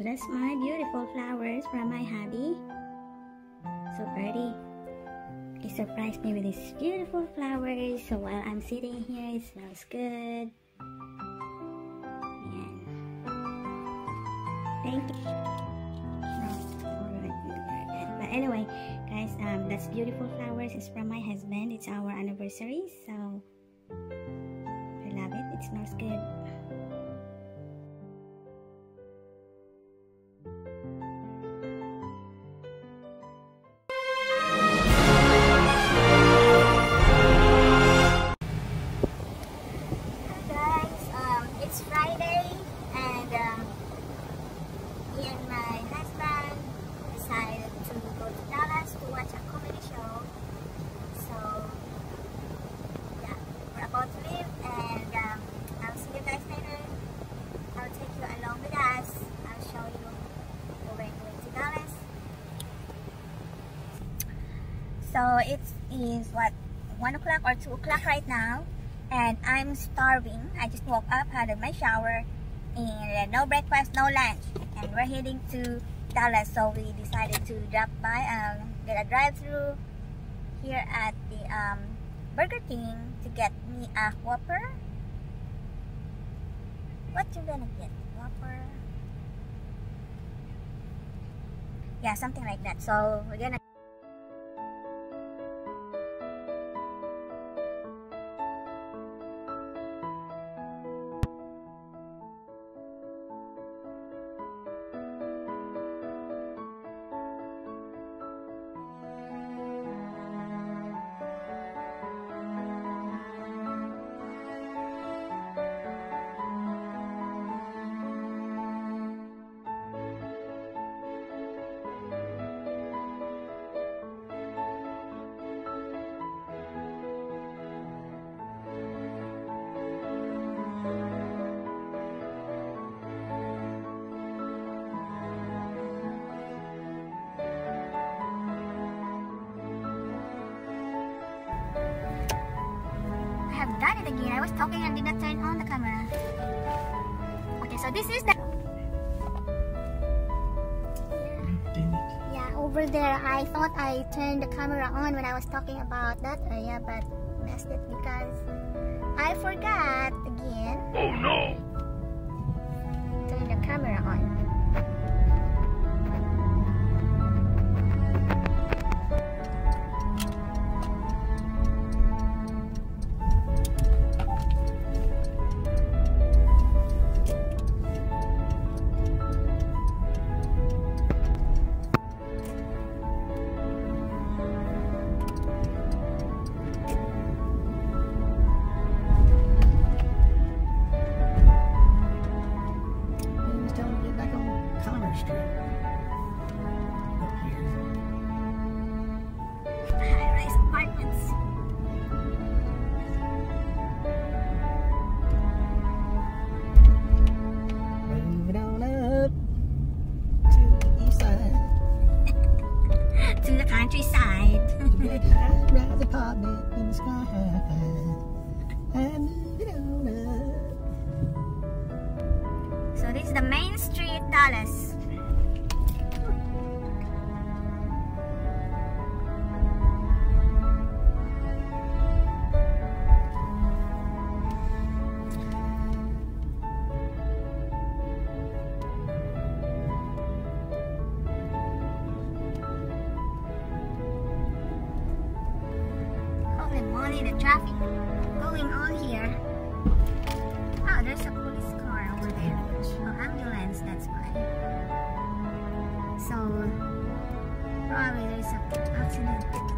That's my beautiful flowers from my hubby. So pretty. He surprised me with these beautiful flowers. So while I'm sitting here, it smells good. Ayan. Thank you. But anyway, guys, um, that's beautiful flowers. It's from my husband. It's our anniversary. So I love it. It smells good. So it is what one o'clock or two o'clock right now and I'm starving. I just woke up, had my shower, and no breakfast, no lunch. And we're heading to Dallas, so we decided to drop by and get a drive-through here at the um, Burger King to get me a Whopper. What you gonna get? Whopper? Yeah, something like that. So we're gonna done it again. I was talking and did not turn on the camera. Okay, so this is the yeah over there. I thought I turned the camera on when I was talking about that area, but missed it because I forgot again. Oh no! In the sky. So this is the main street, Dallas. Moly, the traffic going on here. Oh, there's a police car over there. Oh, ambulance, that's why. So, probably there's an accident.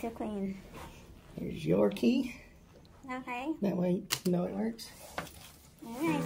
Too clean. Here's your key. Okay, That way you know it works. very nice.